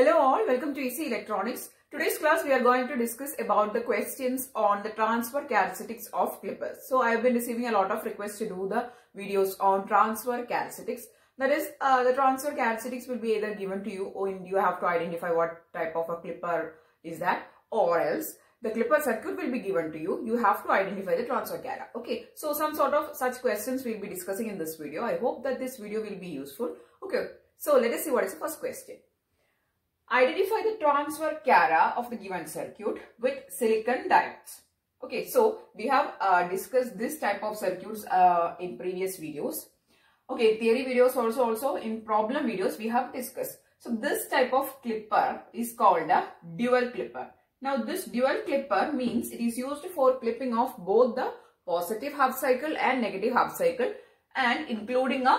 Hello all, welcome to Easy Electronics. Today's class we are going to discuss about the questions on the transfer characteristics of clippers. So I have been receiving a lot of requests to do the videos on transfer characteristics. That is, uh, the transfer characteristics will be either given to you or you have to identify what type of a clipper is that or else the clipper circuit will be given to you. You have to identify the transfer chara. Okay, so some sort of such questions we'll be discussing in this video. I hope that this video will be useful. Okay, so let us see what is the first question. Identify the transfer chara of the given circuit with silicon diodes. Okay, so we have uh, discussed this type of circuits uh, in previous videos. Okay, theory videos also, also in problem videos we have discussed. So this type of clipper is called a dual clipper. Now this dual clipper means it is used for clipping of both the positive half cycle and negative half cycle and including a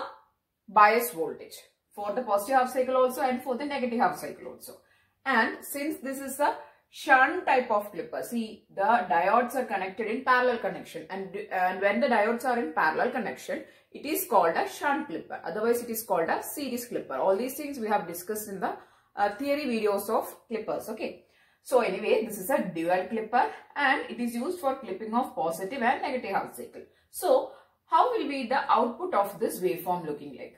bias voltage for the positive half cycle also and for the negative half cycle also. And since this is a shunt type of clipper, see the diodes are connected in parallel connection and, and when the diodes are in parallel connection, it is called a shunt clipper. Otherwise, it is called a series clipper. All these things we have discussed in the uh, theory videos of clippers. Okay. So anyway, this is a dual clipper and it is used for clipping of positive and negative half cycle. So how will be the output of this waveform looking like?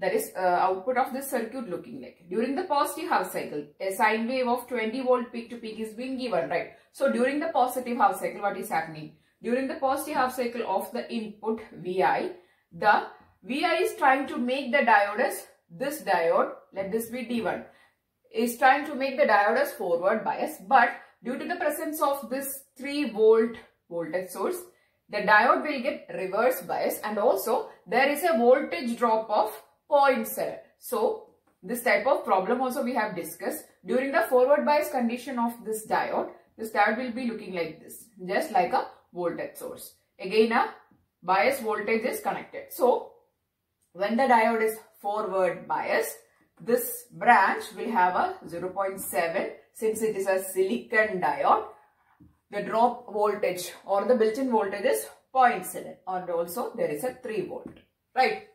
That is uh, output of this circuit looking like. During the positive half cycle, a sine wave of 20 volt peak to peak is being given, right? So during the positive half cycle, what is happening? During the positive half cycle of the input Vi, the Vi is trying to make the diode as this diode, let this be D1 is trying to make the diode as forward bias but due to the presence of this 3 volt voltage source the diode will get reverse bias and also there is a voltage drop of 0.7 so this type of problem also we have discussed during the forward bias condition of this diode this diode will be looking like this just like a voltage source again a bias voltage is connected so when the diode is forward bias this branch will have a 0.7 since it is a silicon diode. The drop voltage or the built-in voltage is 0.7 and also there is a 3 volt. Right.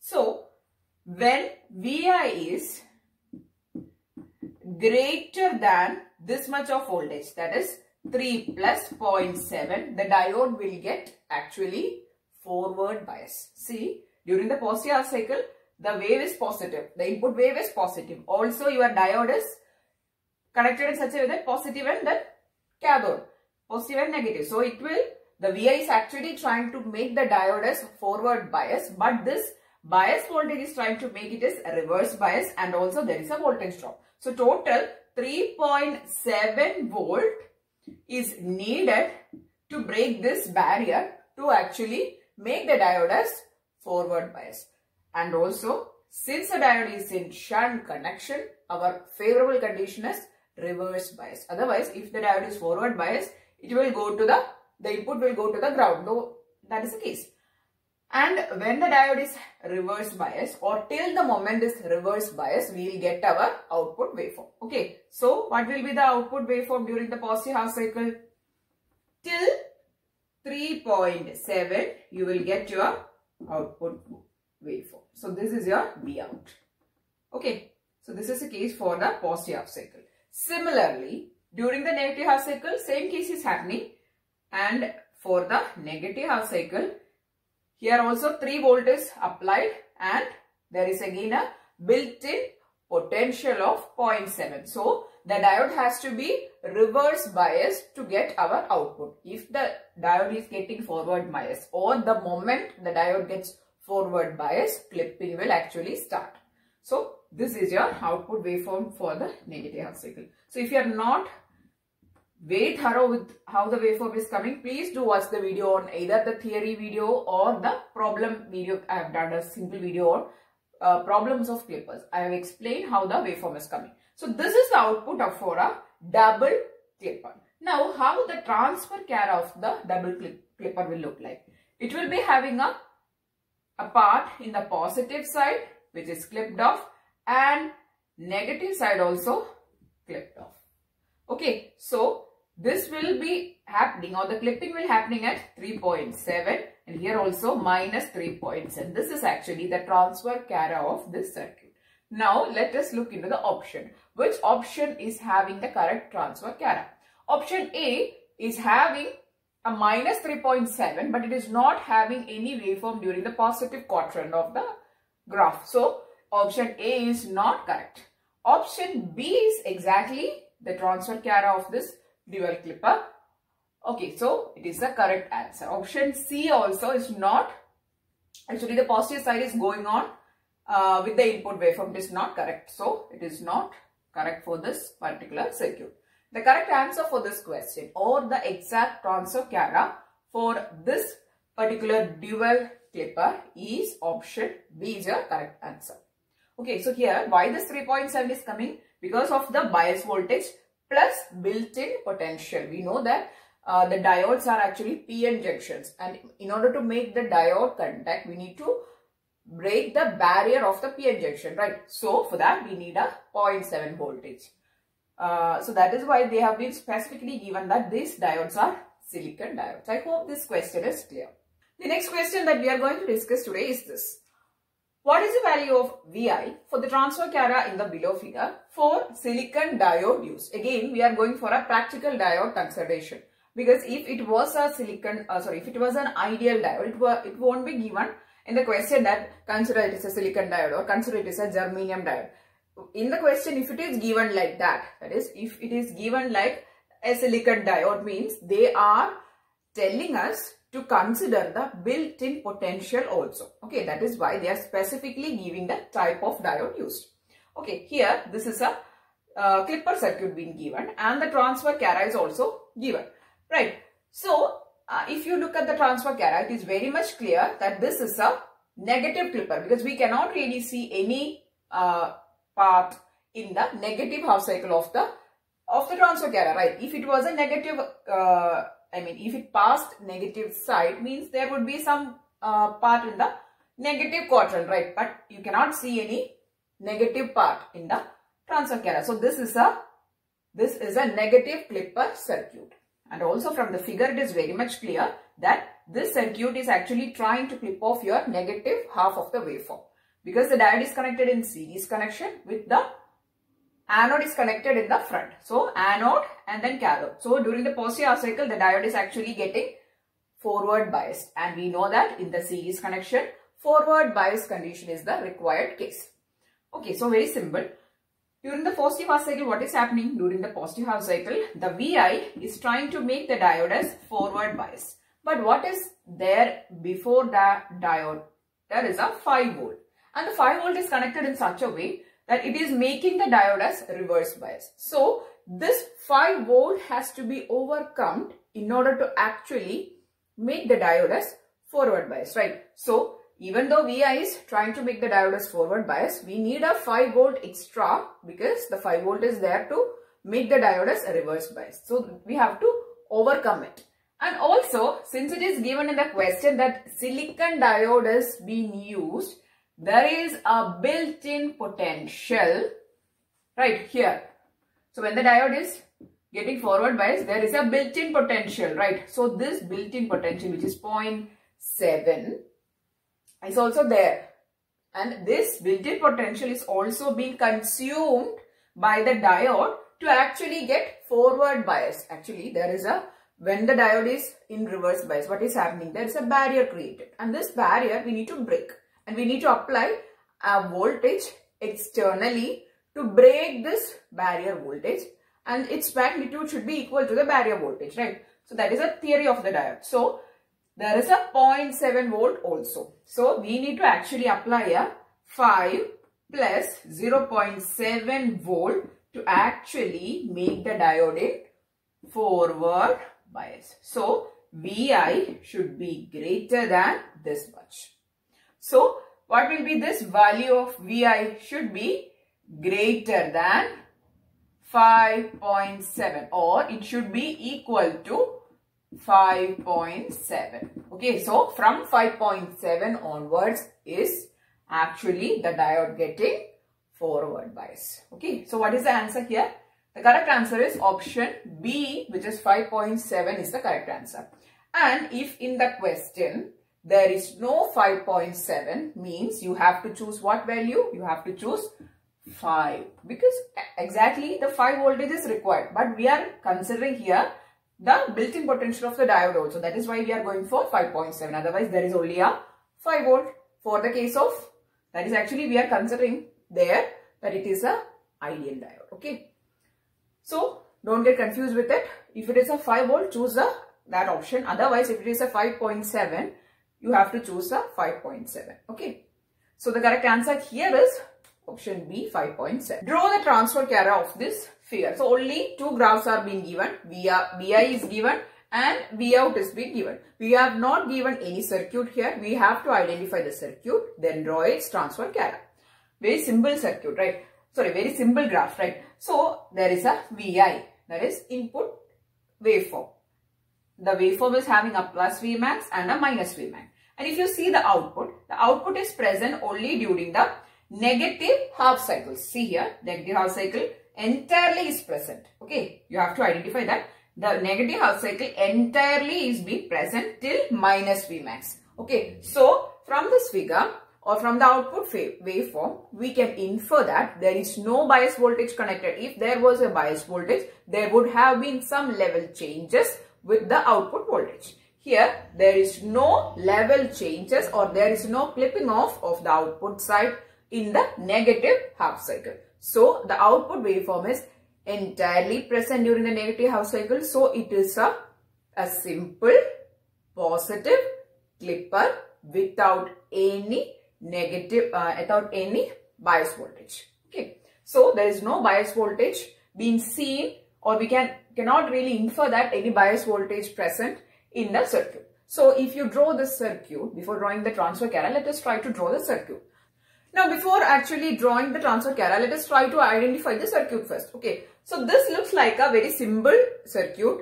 So, when Vi is greater than this much of voltage that is 3 plus 0.7 the diode will get actually forward bias. See during the positive cycle the wave is positive. The input wave is positive. Also, your diode is connected in such a way that positive and then cathode. Positive and negative. So, it will, the Vi is actually trying to make the diode as forward bias. But this bias voltage is trying to make it as reverse bias and also there is a voltage drop. So, total 3.7 volt is needed to break this barrier to actually make the diode as forward bias. And also, since the diode is in shunt connection, our favorable condition is reverse bias. Otherwise, if the diode is forward bias, it will go to the, the input will go to the ground, though that is the case. And when the diode is reverse bias or till the moment is reverse bias, we will get our output waveform. Okay. So, what will be the output waveform during the positive half cycle? Till 3.7, you will get your output waveform. So this is your V out. Okay. So this is the case for the positive half cycle. Similarly, during the negative half cycle, same case is happening. And for the negative half cycle, here also 3 volt is applied and there is again a built-in potential of 0.7. So, the diode has to be reverse biased to get our output. If the diode is getting forward bias or the moment the diode gets forward bias, clipping will actually start. So, this is your output waveform for the negative half cycle. So, if you are not very thorough with how the waveform is coming, please do watch the video on either the theory video or the problem video. I have done a simple video on uh, problems of clippers. I have explained how the waveform is coming. So, this is the output of for a double clipper. Now, how the transfer chara of the double clip clipper will look like? It will be having a a part in the positive side which is clipped off and negative side also clipped off. Okay, so this will be happening or the clipping will happening at 3.7 and here also minus 3.7. This is actually the transfer chara of this circuit. Now let us look into the option. which option is having the correct transfer chara. Option A is having a minus 3.7 but it is not having any waveform during the positive quadrant of the graph. So option A is not correct. Option B is exactly the transfer chara of this dual clipper. Okay, so it is the correct answer. Option C also is not. Actually, the positive side is going on uh, with the input waveform. It is not correct. So, it is not correct for this particular circuit. The correct answer for this question or the exact transfer chara for this particular dual clipper is option B is your correct answer. Okay, so here why this 3.7 is coming? Because of the bias voltage plus built-in potential. We know that uh, the diodes are actually PN junctions and in order to make the diode contact, we need to break the barrier of the PN junction, right? So, for that we need a 0.7 voltage. Uh, so that is why they have been specifically given that these diodes are silicon diodes. I hope this question is clear. The next question that we are going to discuss today is this. What is the value of Vi for the transfer chara in the below figure for silicon diode use? Again, we are going for a practical diode consideration because if it was a silicon, uh, sorry, if it was an ideal diode, it, were, it won't be given in the question that consider it is a silicon diode or consider it is a germanium diode. In the question if it is given like that that is if it is given like a silicon diode means they are telling us to consider the built-in potential also. Okay that is why they are specifically giving the type of diode used. Okay here this is a uh, clipper circuit being given and the transfer chara is also given. Right so uh, if you look at the transfer chara it is very much clear that this is a negative clipper because we cannot really see any uh, part in the negative half cycle of the of the transfer chara, right? If it was a negative, uh, I mean, if it passed negative side, means there would be some uh, part in the negative quadrant, right? But you cannot see any negative part in the transfer chara. So this is a this is a negative clipper circuit. And also from the figure, it is very much clear that this circuit is actually trying to clip off your negative half of the waveform because the diode is connected in series connection with the anode is connected in the front. So, anode and then cathode. So, during the positive half cycle, the diode is actually getting forward biased and we know that in the series connection, forward bias condition is the required case. Okay, so very simple. During the positive half cycle, what is happening? During the positive half cycle, the VI is trying to make the diode as forward biased. But what is there before the diode? There is a 5 volt and the 5 volt is connected in such a way that it is making the diode as reverse bias. So, this 5 volt has to be overcome in order to actually make the diode as forward bias, right? So, even though Vi is trying to make the diode as forward bias, we need a 5 volt extra because the 5 volt is there to make the diode as reverse bias. So, we have to overcome it. And also, since it is given in the question that silicon diode is being used, there is a built-in potential right here. So when the diode is getting forward bias, there is a built-in potential, right? So this built-in potential, which is 0.7, is also there. And this built-in potential is also being consumed by the diode to actually get forward bias. Actually, there is a, when the diode is in reverse bias, what is happening? There is a barrier created. And this barrier we need to break and we need to apply a voltage externally to break this barrier voltage and its magnitude should be equal to the barrier voltage, right? So that is a theory of the diode. So there is a 0.7 volt also. So we need to actually apply a 5 plus 0.7 volt to actually make the diode forward bias. So Vi should be greater than this much. So, what will be this value of Vi should be greater than 5.7 or it should be equal to 5.7. Okay, so from 5.7 onwards is actually the diode getting forward bias. Okay, so what is the answer here? The correct answer is option B which is 5.7 is the correct answer. And if in the question there is no 5.7 means you have to choose what value? You have to choose 5 because exactly the 5 voltage is required. But we are considering here the built-in potential of the diode also. That is why we are going for 5.7 otherwise there is only a 5 volt for the case of that is actually we are considering there that it is a ideal diode. Okay? So don't get confused with it. If it is a 5 volt choose the that option. Otherwise if it is a 5.7 you have to choose a 5.7 okay so the correct answer here is Option B 5.7. Draw the transfer chara of this figure. So only two graphs are being given. VI uh, is given and V out is being given. We have not given any circuit here. We have to identify the circuit then draw its transfer chara. Very simple circuit right. Sorry very simple graph right. So there is a VI that is input waveform. The waveform is having a plus Vmax and a minus Vmax. And if you see the output, the output is present only during the negative half cycle. See here, negative half cycle entirely is present. Okay, you have to identify that the negative half cycle entirely is be present till minus Vmax. Okay, so from this figure or from the output waveform, we can infer that there is no bias voltage connected. If there was a bias voltage, there would have been some level changes with the output voltage. Here, there is no level changes or there is no clipping off of the output side in the negative half cycle. So, the output waveform is entirely present during the negative half cycle. So, it is a, a simple positive clipper without any negative, uh, without any bias voltage. Okay. So, there is no bias voltage being seen or we can cannot really infer that any bias voltage present in the circuit. So, if you draw the circuit before drawing the transfer chara, let us try to draw the circuit. Now before actually drawing the transfer chara, let us try to identify the circuit first. Okay, so this looks like a very simple circuit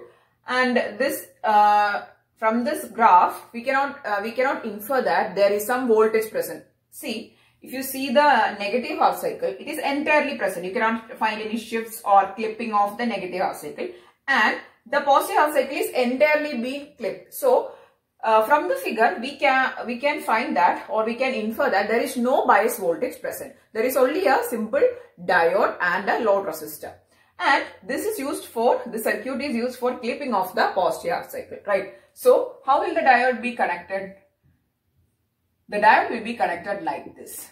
and this uh, from this graph we cannot uh, we cannot infer that there is some voltage present. See, if you see the negative half cycle, it is entirely present. You cannot find any shifts or clipping of the negative half cycle and the positive half cycle is entirely being clipped. So, uh, from the figure, we can we can find that or we can infer that there is no bias voltage present. There is only a simple diode and a load resistor. And this is used for, the circuit is used for clipping of the positive half cycle, right? So, how will the diode be connected? The diode will be connected like this.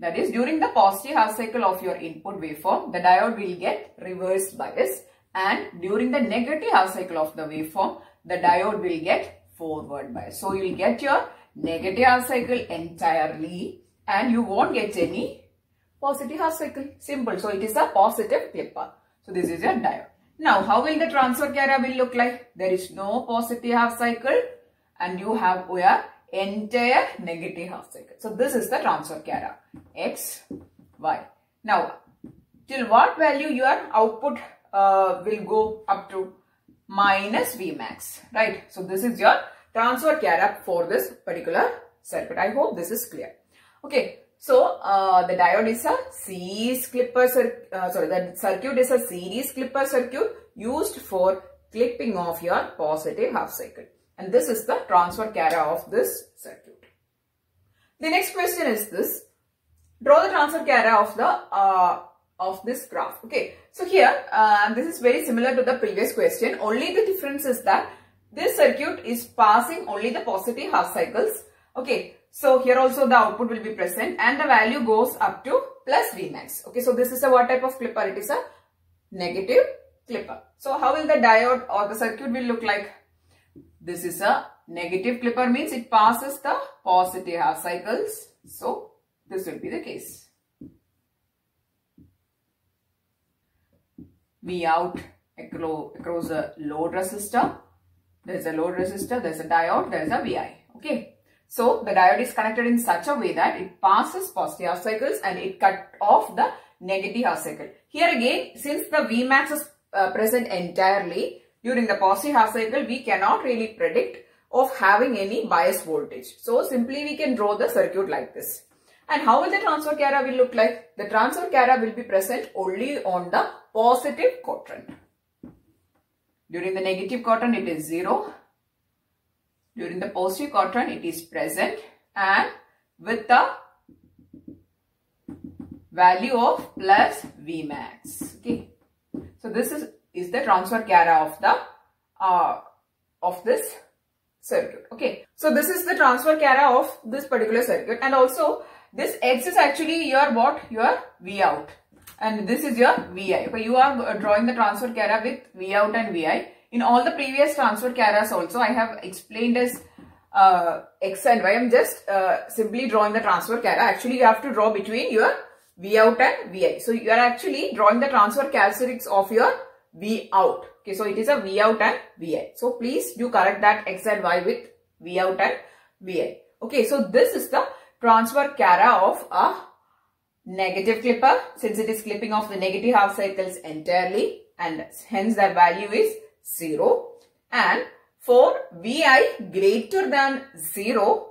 That is, during the positive half cycle of your input waveform, the diode will get reverse bias and during the negative half cycle of the waveform, the diode will get forward bias. So you will get your negative half cycle entirely and you won't get any positive half cycle. Simple. So it is a positive clipper. So this is your diode. Now how will the transfer chara will look like? There is no positive half cycle and you have your entire negative half cycle. So this is the transfer chara. X, Y. Now till what value your output uh, will go up to? minus Vmax, right? So this is your transfer chara for this particular circuit. I hope this is clear. Okay, so uh, the diode is a series clipper, uh, sorry, the circuit is a series clipper circuit used for clipping of your positive half cycle. And this is the transfer chara of this circuit. The next question is this. Draw the transfer chara of the uh, of this graph. Okay, so here uh, this is very similar to the previous question. Only the difference is that this circuit is passing only the positive half cycles. Okay, so here also the output will be present and the value goes up to plus Vmax. Okay, so this is a what type of clipper? It is a negative clipper. So how will the diode or the circuit will look like? This is a negative clipper means it passes the positive half cycles. So this will be the case. V out across a load resistor. There is a load resistor, there is a diode, there is a VI. Okay. So the diode is connected in such a way that it passes positive half cycles and it cut off the negative half cycle. Here again, since the Vmax is uh, present entirely during the positive half cycle, we cannot really predict of having any bias voltage. So simply we can draw the circuit like this. And how will the transfer chara will look like? The transfer chara will be present only on the positive quadrant. During the negative quadrant it is 0. During the positive quadrant it is present and with the value of plus V max. Okay. So this is, is the transfer chara of the, uh, of this circuit. Okay. So this is the transfer chara of this particular circuit and also this X is actually your what? Your V out. And this is your VI. Okay. You are drawing the transfer chara with V out and VI. In all the previous transfer charas also I have explained as uh, X and Y. I'm just uh, simply drawing the transfer chara. Actually you have to draw between your V out and VI. So you are actually drawing the transfer characteristics of your V out. Okay, so it is a V out and VI. So please do correct that X and Y with V out and VI. Okay, so this is the transfer chara of a negative clipper since it is clipping off the negative half cycles entirely and hence the value is 0 and for Vi greater than 0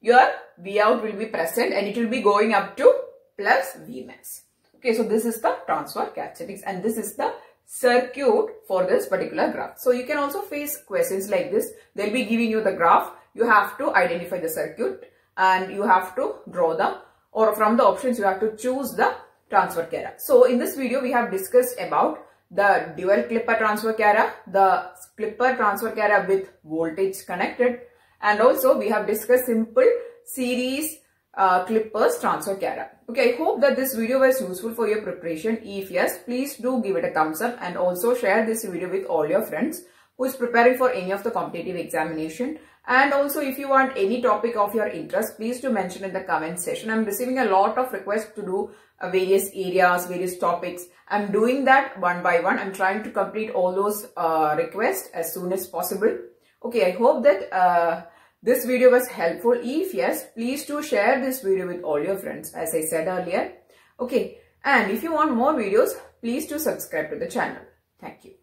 your V out will be present and it will be going up to plus Vmax. Okay, so this is the transfer characteristics and this is the circuit for this particular graph. So you can also face questions like this. They'll be giving you the graph. You have to identify the circuit and you have to draw the or from the options you have to choose the transfer chara. So in this video we have discussed about the dual clipper transfer chara, the clipper transfer chara with voltage connected and also we have discussed simple series uh, clippers transfer chara. Okay, I hope that this video was useful for your preparation. If yes, please do give it a thumbs up and also share this video with all your friends who is preparing for any of the competitive examination. And also if you want any topic of your interest, please do mention in the comment section. I'm receiving a lot of requests to do uh, various areas, various topics. I'm doing that one by one. I'm trying to complete all those uh, requests as soon as possible. Okay, I hope that uh, this video was helpful. If yes, please do share this video with all your friends as I said earlier. Okay, and if you want more videos, please do subscribe to the channel. Thank you.